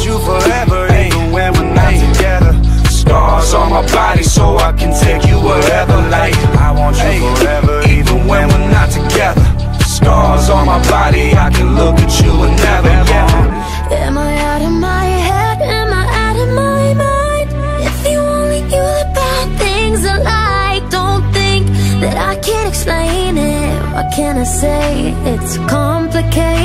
want you forever, eh? even when we're not together. Scars on my body so I can take you wherever. Like I want you forever, even when we're not together. Scars on my body, I can look at you and never. Yeah. Am I out of my head? Am I out of my mind? If you only knew the bad things I like Don't think that I can't explain it What can I say? It's complicated